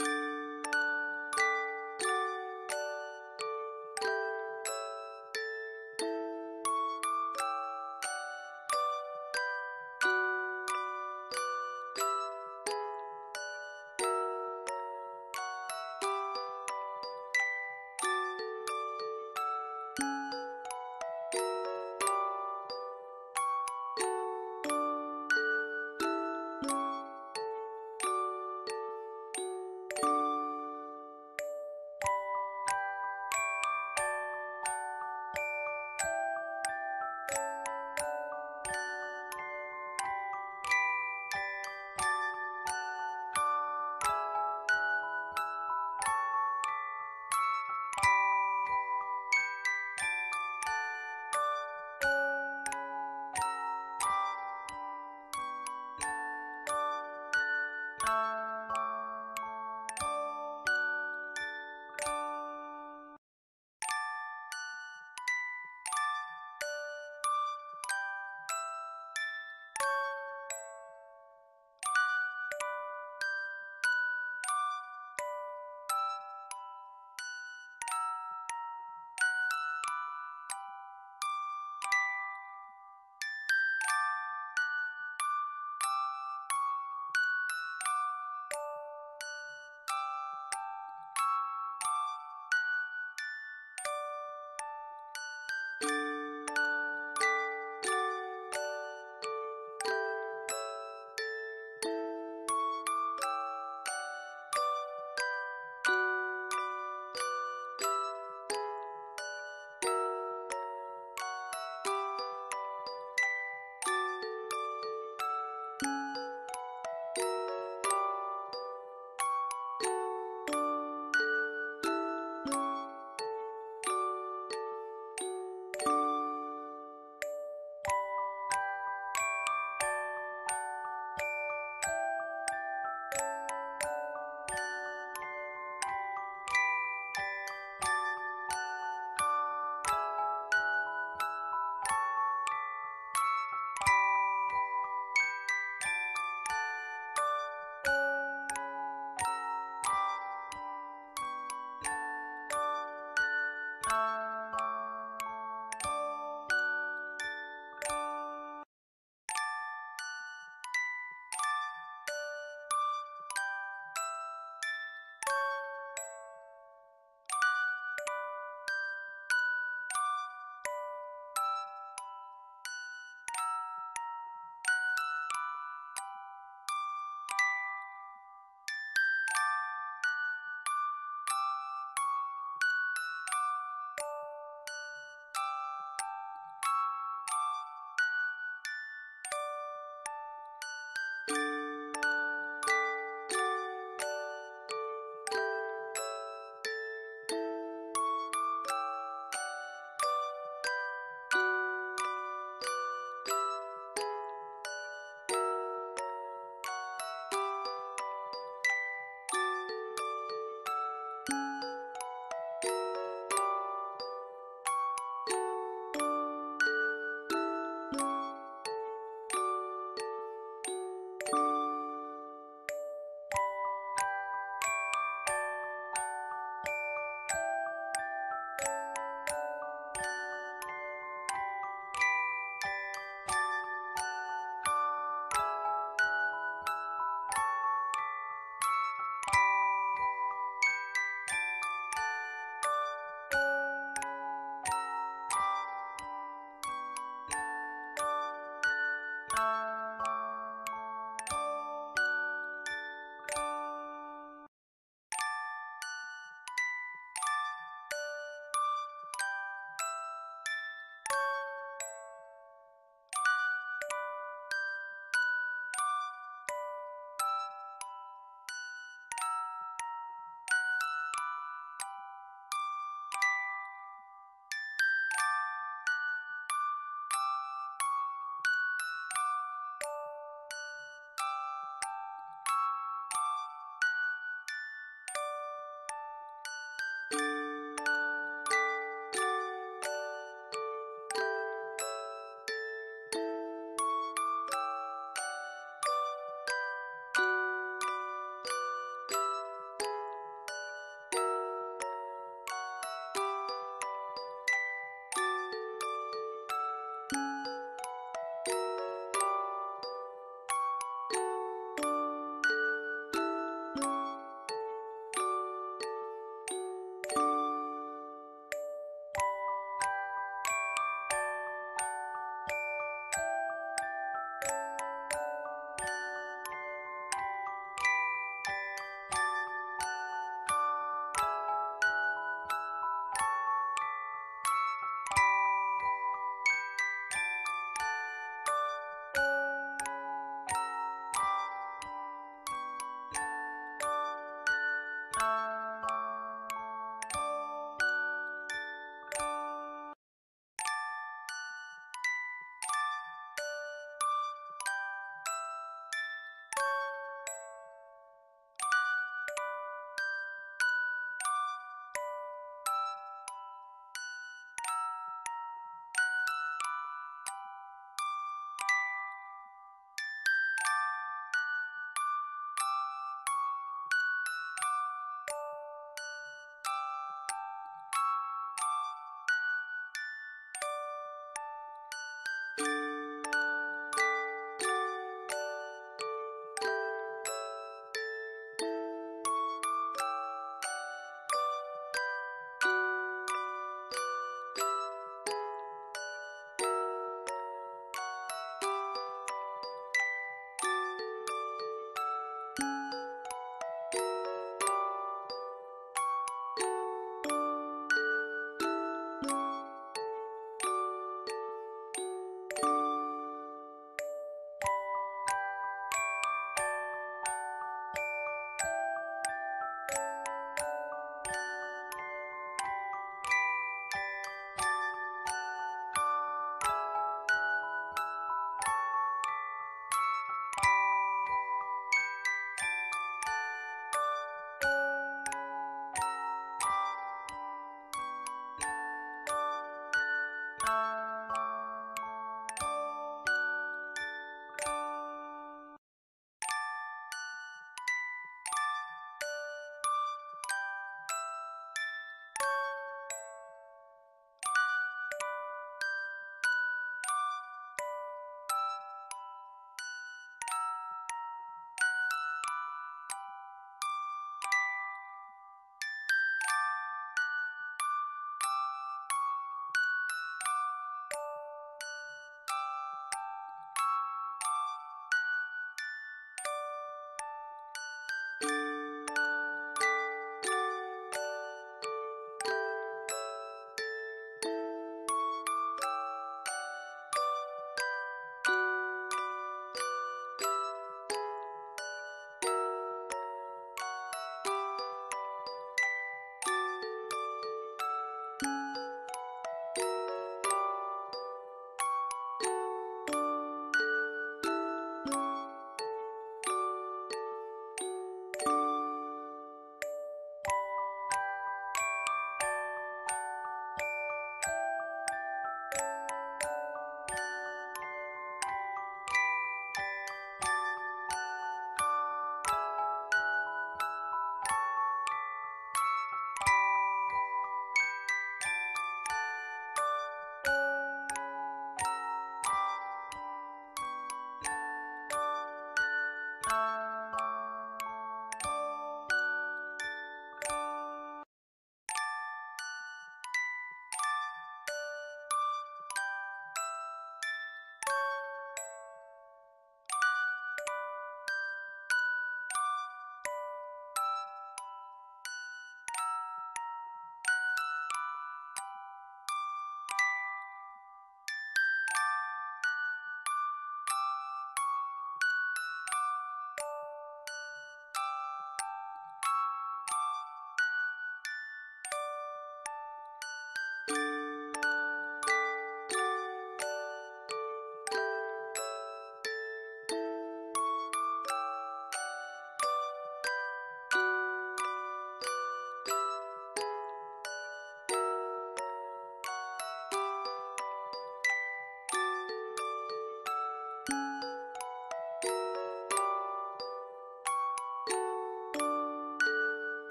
you you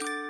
you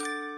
you